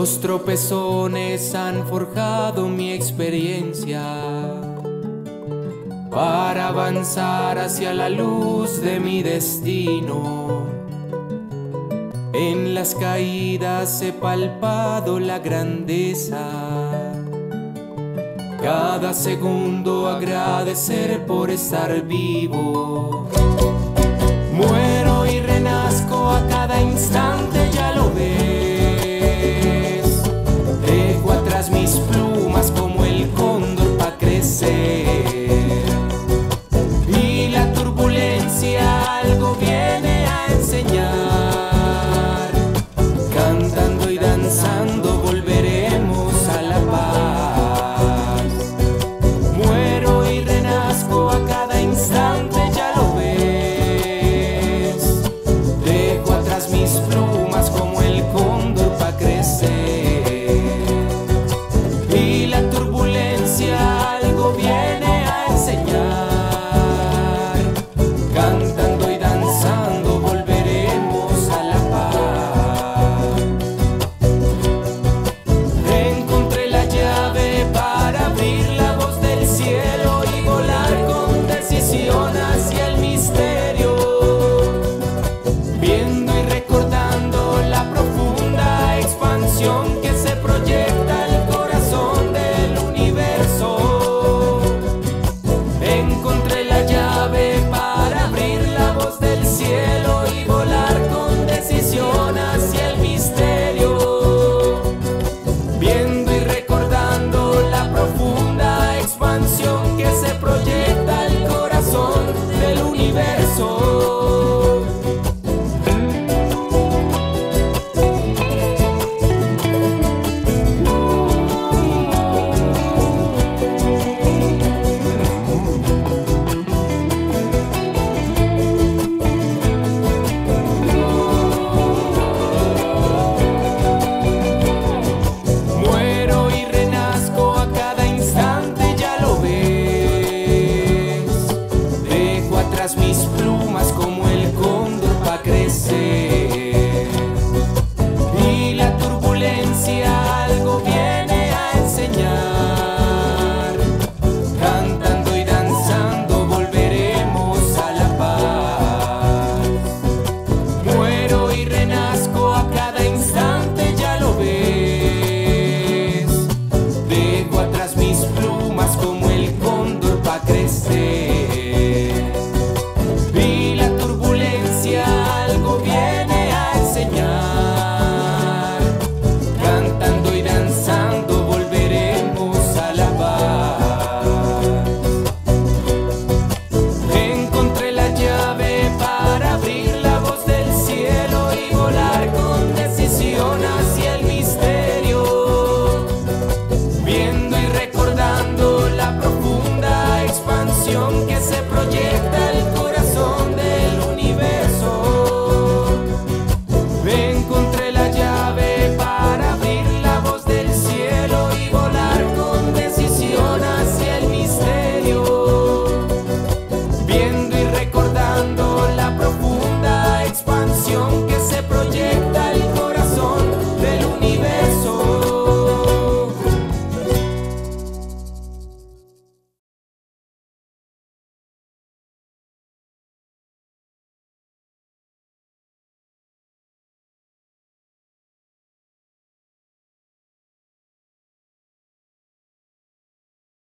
Los tropezones han forjado mi experiencia para avanzar hacia la luz de mi destino. En las caídas he palpado la grandeza. Cada segundo agradecer por estar vivo. Muero y renazco a cada instante, ya lo ves. que se